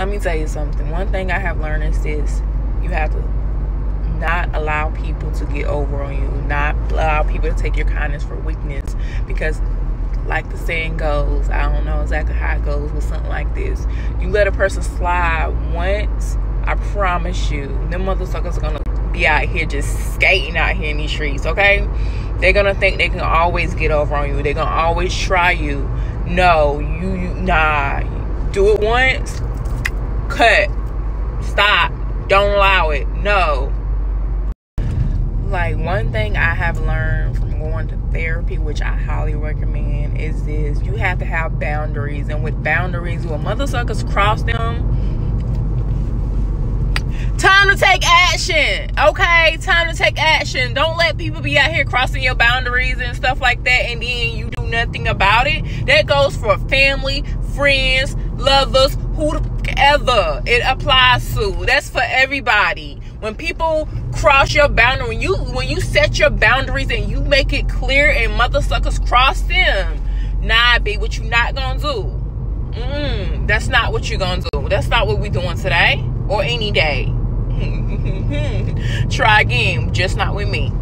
let me tell you something. One thing I have learned is this you have to not allow people to get over on you, not allow people to take your kindness for weakness. Because, like the saying goes, I don't know exactly how it goes with something like this. You let a person slide once, I promise you, them motherfuckers are gonna be out here just skating out here in these streets, okay? They're gonna think they can always get over on you. They're gonna always try you. No, you, you nah. Do it once, cut, stop, don't allow it. No. Like one thing I have learned from going to therapy, which I highly recommend, is this you have to have boundaries. And with boundaries, when mother suckers cross them, time to take action. Okay, time to take action. Don't let people be out here crossing your boundaries and stuff like that, and then you do nothing about it. That goes for family, friends, lovers, whoever it applies to. That's for everybody. When people cross your boundary, when you when you set your boundaries and you make it clear and mother suckers cross them, nah, be what you not gonna do. Mm, that's not what you're gonna do. That's not what we doing today or any day. Try again, just not with me.